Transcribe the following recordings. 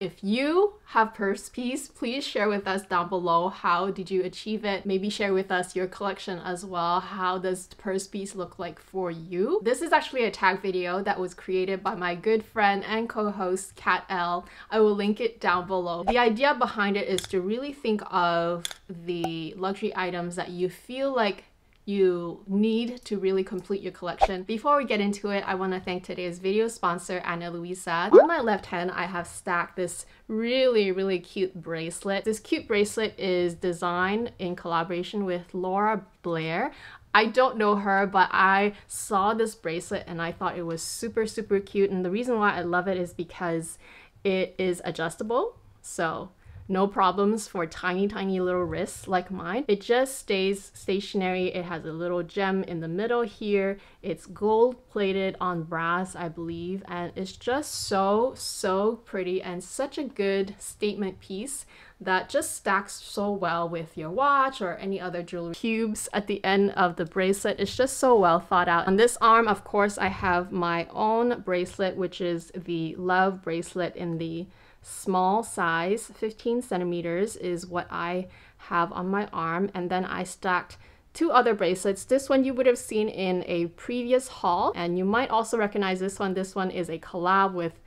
If you have purse peace, please share with us down below how did you achieve it. Maybe share with us your collection as well. How does purse peace look like for you? This is actually a tag video that was created by my good friend and co-host Kat L. I will link it down below. The idea behind it is to really think of the luxury items that you feel like you need to really complete your collection. Before we get into it, I want to thank today's video sponsor, Ana Luisa. On my left hand, I have stacked this really, really cute bracelet. This cute bracelet is designed in collaboration with Laura Blair. I don't know her, but I saw this bracelet and I thought it was super, super cute. And the reason why I love it is because it is adjustable. So no problems for tiny, tiny little wrists like mine. It just stays stationary. It has a little gem in the middle here. It's gold plated on brass, I believe, and it's just so, so pretty and such a good statement piece that just stacks so well with your watch or any other jewelry. Cubes at the end of the bracelet is just so well thought out. On this arm, of course, I have my own bracelet, which is the Love bracelet in the small size, 15 centimeters is what I have on my arm. And then I stacked two other bracelets. This one you would have seen in a previous haul, and you might also recognize this one. This one is a collab with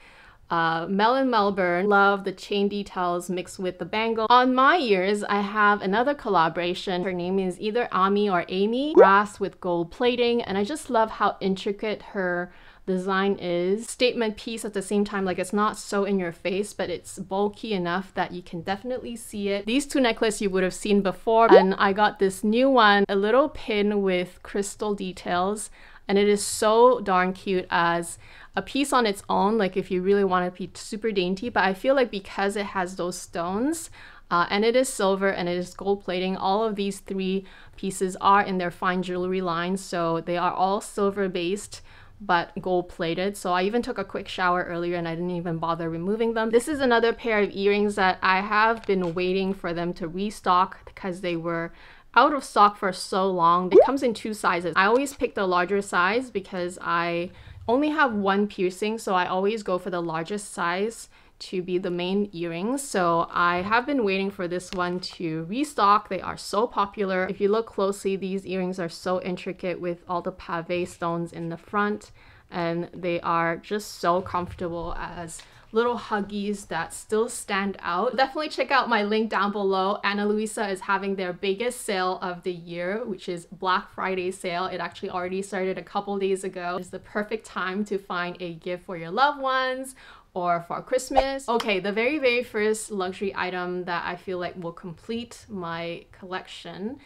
uh, Melin Melbourne. Love the chain details mixed with the bangle. On my ears, I have another collaboration. Her name is either Ami or Amy. Brass with gold plating, and I just love how intricate her design is. Statement piece at the same time, like it's not so in your face, but it's bulky enough that you can definitely see it. These two necklaces you would have seen before, and I got this new one, a little pin with crystal details, and it is so darn cute as a piece on its own, like if you really want to be super dainty, but I feel like because it has those stones, uh, and it is silver and it is gold plating. All of these three pieces are in their fine jewelry line, so they are all silver based but gold plated. So I even took a quick shower earlier and I didn't even bother removing them. This is another pair of earrings that I have been waiting for them to restock because they were out of stock for so long. It comes in two sizes. I always pick the larger size because I only have one piercing, so I always go for the largest size to be the main earrings. So I have been waiting for this one to restock. They are so popular. If you look closely, these earrings are so intricate with all the pave stones in the front and they are just so comfortable as little huggies that still stand out. Definitely check out my link down below. Ana Luisa is having their biggest sale of the year, which is Black Friday sale. It actually already started a couple days ago. It's the perfect time to find a gift for your loved ones or for Christmas. Okay, the very, very first luxury item that I feel like will complete my collection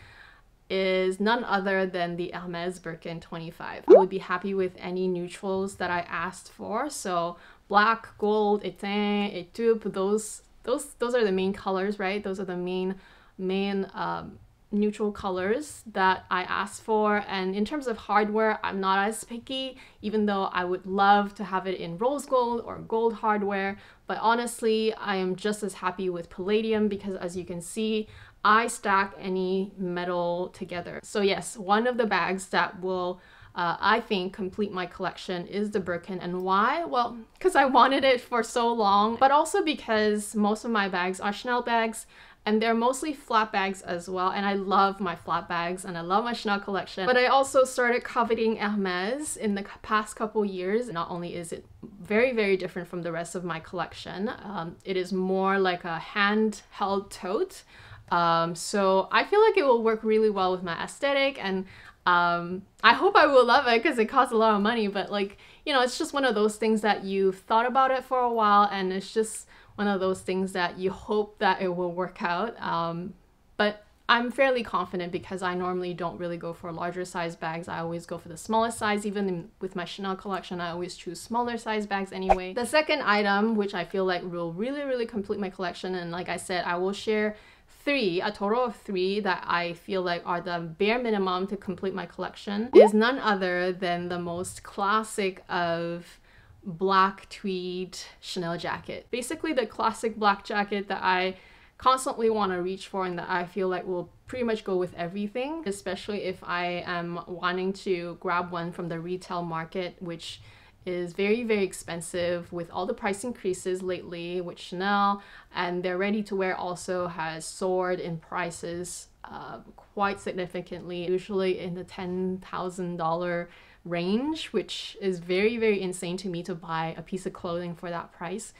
is none other than the Hermes Birkin 25. I would be happy with any neutrals that I asked for. So black, gold, étain, étoupe, those those those are the main colors, right? Those are the main main um, neutral colors that I asked for. And in terms of hardware, I'm not as picky, even though I would love to have it in rose gold or gold hardware. But honestly, I am just as happy with palladium because as you can see, I stack any metal together. So yes, one of the bags that will uh, I think complete my collection is the Birkin. And why? Well, because I wanted it for so long, but also because most of my bags are Chanel bags and they're mostly flat bags as well and I love my flat bags and I love my Chanel collection. But I also started coveting Hermes in the past couple years. Not only is it very very different from the rest of my collection um, it is more like a handheld tote. Um, so I feel like it will work really well with my aesthetic and um, I hope I will love it because it costs a lot of money but like you know it's just one of those things that you've thought about it for a while and it's just one of those things that you hope that it will work out. Um, but I'm fairly confident because I normally don't really go for larger size bags. I always go for the smallest size. Even in, with my Chanel collection, I always choose smaller size bags anyway. The second item, which I feel like will really, really complete my collection, and like I said, I will share three, a total of three that I feel like are the bare minimum to complete my collection, is none other than the most classic of black tweed Chanel jacket. Basically the classic black jacket that I constantly want to reach for and that I feel like will pretty much go with everything, especially if I am wanting to grab one from the retail market, which is very, very expensive with all the price increases lately with Chanel, and their ready to wear also has soared in prices uh, quite significantly, usually in the $10,000 range, which is very, very insane to me to buy a piece of clothing for that price.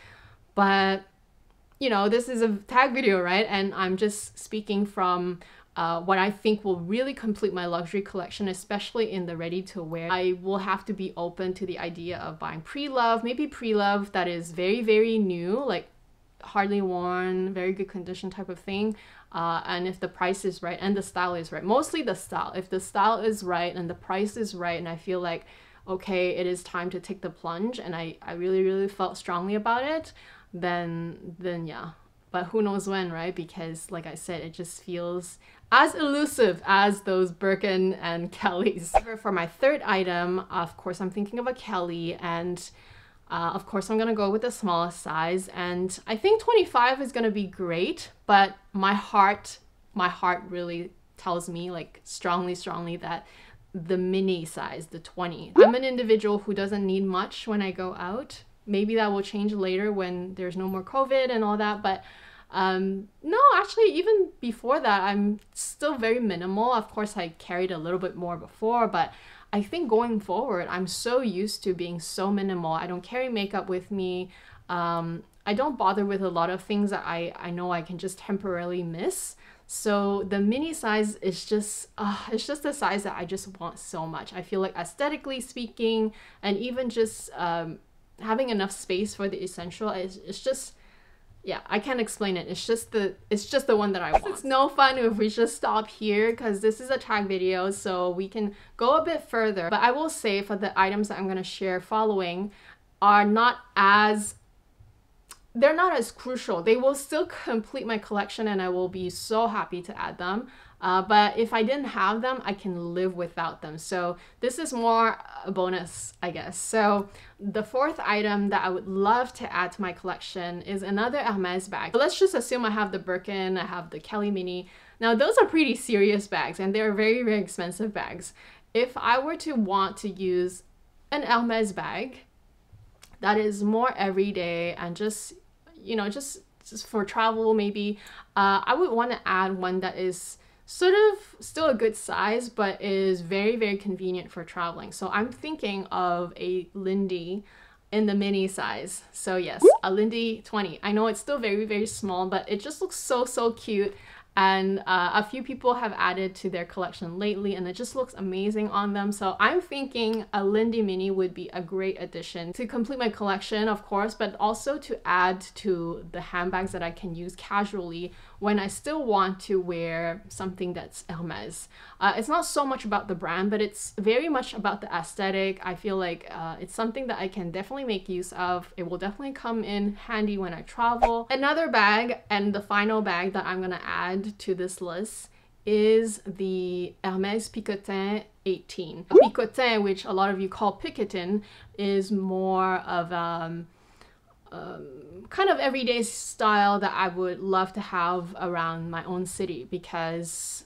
But you know, this is a tag video, right? And I'm just speaking from uh, what I think will really complete my luxury collection, especially in the ready to wear. I will have to be open to the idea of buying pre love, maybe pre love that is very, very new, like hardly worn, very good condition type of thing. Uh, and if the price is right and the style is right, mostly the style. If the style is right and the price is right, and I feel like, okay, it is time to take the plunge, and I, I really, really felt strongly about it, then, then yeah. But who knows when, right? Because, like I said, it just feels as elusive as those Birkin and Kellys. For my third item, of course, I'm thinking of a Kelly and uh, of course, I'm gonna go with the smallest size, and I think 25 is gonna be great. But my heart, my heart really tells me like strongly, strongly that the mini size, the 20. I'm an individual who doesn't need much when I go out. Maybe that will change later when there's no more COVID and all that, but um, no, actually, even before that, I'm still very minimal. Of course, I carried a little bit more before, but I think going forward, I'm so used to being so minimal. I don't carry makeup with me. Um, I don't bother with a lot of things that I, I know I can just temporarily miss. So the mini size is just uh, it's just the size that I just want so much. I feel like aesthetically speaking, and even just um, having enough space for the essential, it's, it's just yeah, I can't explain it. It's just the it's just the one that I want. It's no fun if we just stop here because this is a tag video, so we can go a bit further. But I will say for the items that I'm gonna share following are not as they're not as crucial. They will still complete my collection and I will be so happy to add them. Uh, but if I didn't have them, I can live without them. So this is more a bonus, I guess. So the fourth item that I would love to add to my collection is another Hermes bag. So let's just assume I have the Birkin, I have the Kelly Mini. Now those are pretty serious bags and they're very, very expensive bags. If I were to want to use an Hermes bag that is more everyday and just, you know, just, just for travel maybe, uh, I would want to add one that is sort of still a good size, but is very, very convenient for traveling. So I'm thinking of a Lindy in the mini size. So yes, a Lindy 20. I know it's still very, very small, but it just looks so, so cute and uh, a few people have added to their collection lately and it just looks amazing on them so i'm thinking a lindy mini would be a great addition to complete my collection of course but also to add to the handbags that i can use casually when i still want to wear something that's hermes uh, it's not so much about the brand but it's very much about the aesthetic. I feel like uh, it's something that i can definitely make use of. It will definitely come in handy when i travel. Another bag and the final bag that i'm gonna add to this list is the Hermes Picotin 18. Picotin, which a lot of you call Picotin, is more of um, um, kind of everyday style that I would love to have around my own city because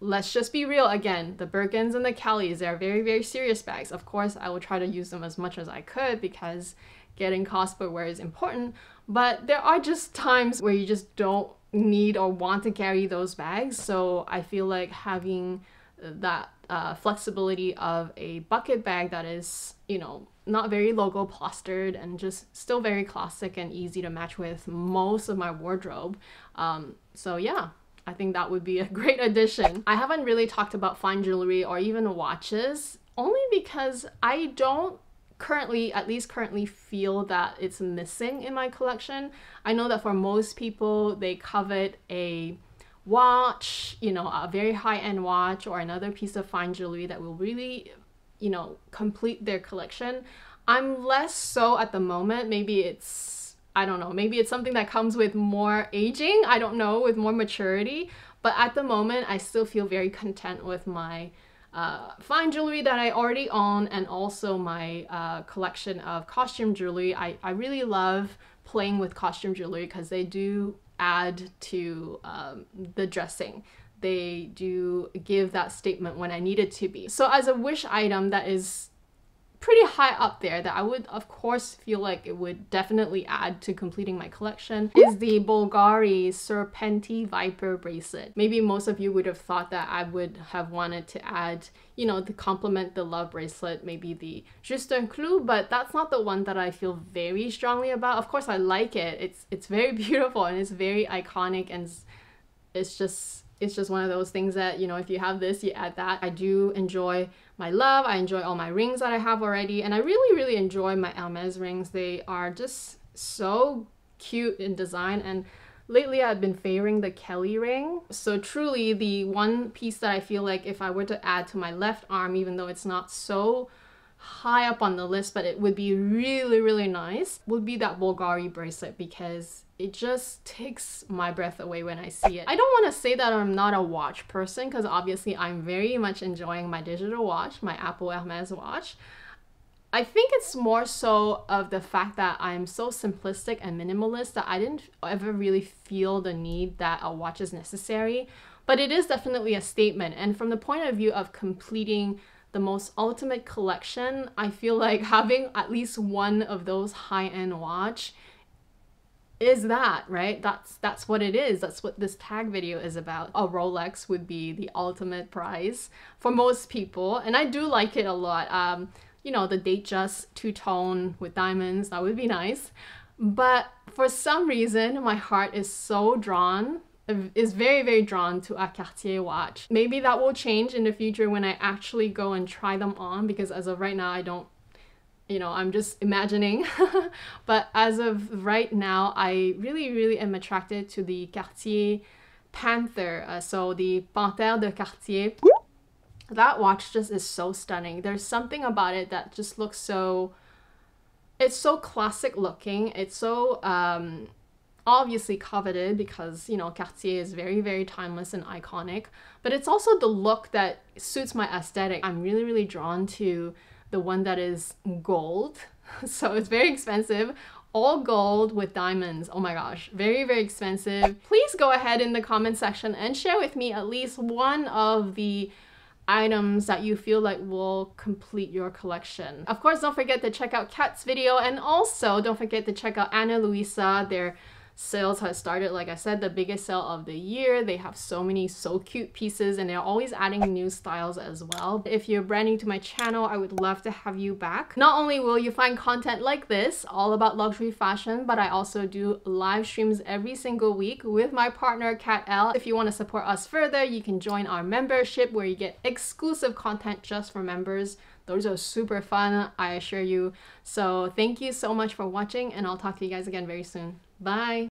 let's just be real again the Birkins and the Kellys they're very very serious bags of course I will try to use them as much as I could because getting cost per wear is important but there are just times where you just don't need or want to carry those bags. So I feel like having that uh, flexibility of a bucket bag that is, you know, not very logo plastered and just still very classic and easy to match with most of my wardrobe. Um, so yeah, I think that would be a great addition. I haven't really talked about fine jewelry or even watches only because I don't currently, at least currently, feel that it's missing in my collection. I know that for most people, they covet a watch, you know, a very high end watch or another piece of fine jewelry that will really, you know, complete their collection. I'm less so at the moment. Maybe it's, I don't know, maybe it's something that comes with more aging. I don't know, with more maturity. But at the moment, I still feel very content with my uh, fine jewelry that I already own and also my uh, collection of costume jewelry. I, I really love playing with costume jewelry because they do add to um, the dressing. They do give that statement when I need it to be. So as a wish item that is pretty high up there that I would of course feel like it would definitely add to completing my collection is the Bulgari Serpenti Viper bracelet. Maybe most of you would have thought that I would have wanted to add, you know, to complement the love bracelet, maybe the Juste un Clou, but that's not the one that I feel very strongly about. Of course I like it. It's it's very beautiful and it's very iconic and it's just it's just one of those things that, you know, if you have this, you add that. I do enjoy my love. I enjoy all my rings that I have already. And I really, really enjoy my Hermes rings. They are just so cute in design. And lately I've been favoring the Kelly ring. So truly the one piece that I feel like if I were to add to my left arm, even though it's not so high up on the list, but it would be really, really nice, would be that Bulgari bracelet because it just takes my breath away when I see it. I don't want to say that I'm not a watch person because obviously I'm very much enjoying my digital watch, my Apple Hermes watch. I think it's more so of the fact that I'm so simplistic and minimalist that I didn't ever really feel the need that a watch is necessary. But it is definitely a statement. And from the point of view of completing the most ultimate collection, I feel like having at least one of those high-end watch is that, right? That's that's what it is. That's what this tag video is about. A Rolex would be the ultimate prize for most people, and I do like it a lot. Um, you know, the Datejust two-tone with diamonds, that would be nice. But for some reason, my heart is so drawn is very very drawn to a Cartier watch. Maybe that will change in the future when I actually go and try them on because as of right now I don't you know, I'm just imagining. but as of right now, I really, really am attracted to the Cartier Panther. Uh, so the Panthère de Cartier. That watch just is so stunning. There's something about it that just looks so. It's so classic looking. It's so um, obviously coveted because you know Cartier is very very timeless and iconic. But it's also the look that suits my aesthetic. I'm really really drawn to the one that is gold. So it's very expensive. All gold with diamonds. Oh my gosh, very, very expensive. Please go ahead in the comment section and share with me at least one of the items that you feel like will complete your collection. Of course, don't forget to check out Kat's video and also don't forget to check out Ana Luisa, their sales has started. Like i said the biggest sale of the year. They have so many so cute pieces and they're always adding new styles as well. If you're brand new to my channel i would love to have you back. Not only will you find content like this all about luxury fashion but i also do live streams every single week with my partner kat l. If you want to support us further you can join our membership where you get exclusive content just for members. Those are super fun i assure you. So thank you so much for watching and i'll talk to you guys again very soon. Bye.